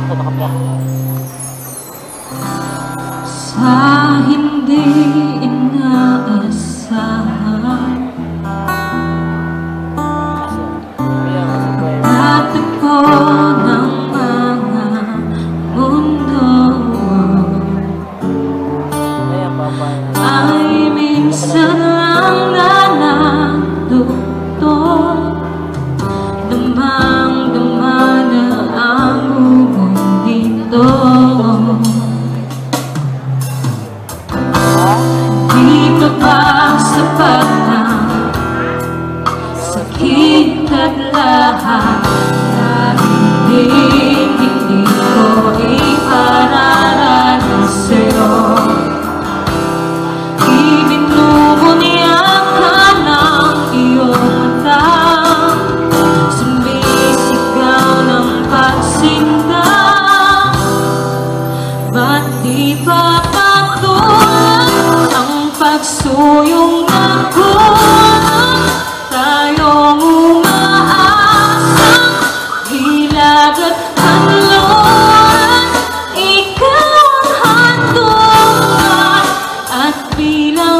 Nakaupo, nakaupo. Sa hindi inaasahan Natagpo ng mga mundo Ay minsan lang na sinta Ba't di pa ako Ang pagsuyong ako? Tayong umaasa Hilagat panlon Ikaw ang At bilang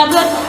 那个。